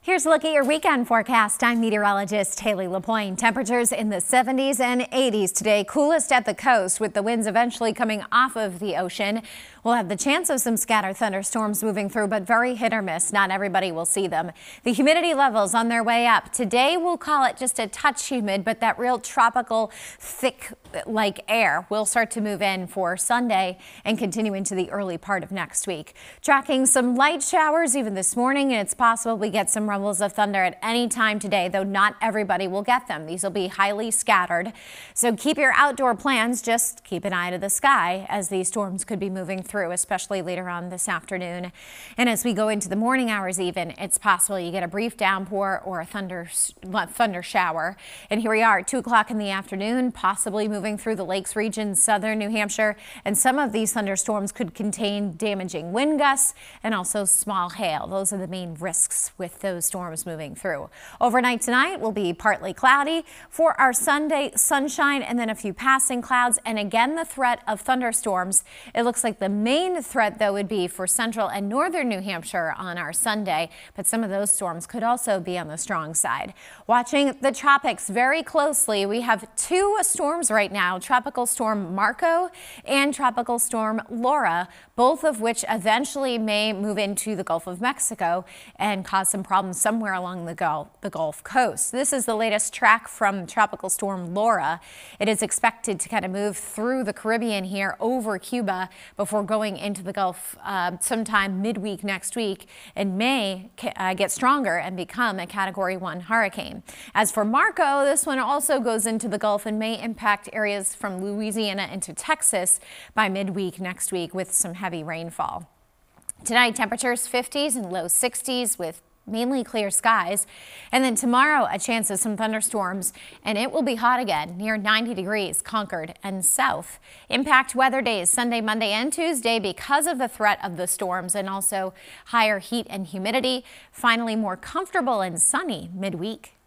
Here's a look at your weekend forecast. I'm meteorologist Hayley LaPoint. Temperatures in the 70s and 80s today, coolest at the coast with the winds eventually coming off of the ocean. We'll have the chance of some scattered thunderstorms moving through, but very hit or miss. Not everybody will see them. The humidity levels on their way up. Today, we'll call it just a touch humid, but that real tropical, thick like air will start to move in for Sunday and continue into the early part of next week. Tracking some light showers even this morning, and it's possible we get some rumbles of thunder at any time today, though not everybody will get them. These will be highly scattered. So keep your outdoor plans. Just keep an eye to the sky as these storms could be moving through, especially later on this afternoon. And as we go into the morning hours even, it's possible you get a brief downpour or a thunder, thunder shower. And here we are at 2 o'clock in the afternoon, possibly moving through the lakes region, southern New Hampshire. And some of these thunderstorms could contain damaging wind gusts and also small hail. Those are the main risks with those storms moving through. Overnight tonight will be partly cloudy for our Sunday sunshine and then a few passing clouds. And again, the threat of thunderstorms. It looks like the main threat, though, would be for central and northern New Hampshire on our Sunday, but some of those storms could also be on the strong side. Watching the tropics very closely, we have two storms right now, Tropical Storm Marco and Tropical Storm Laura, both of which eventually may move into the Gulf of Mexico and cause some problems somewhere along the Gulf, the Gulf Coast. This is the latest track from Tropical Storm Laura. It is expected to kind of move through the Caribbean here over Cuba before going into the Gulf uh, sometime midweek next week and may uh, get stronger and become a Category 1 hurricane. As for Marco, this one also goes into the Gulf and may impact areas from Louisiana into Texas by midweek next week with some heavy rainfall. Tonight, temperatures 50s and low 60s with mainly clear skies. And then tomorrow, a chance of some thunderstorms, and it will be hot again, near 90 degrees, Concord and south. Impact weather days Sunday, Monday, and Tuesday because of the threat of the storms and also higher heat and humidity. Finally, more comfortable and sunny midweek.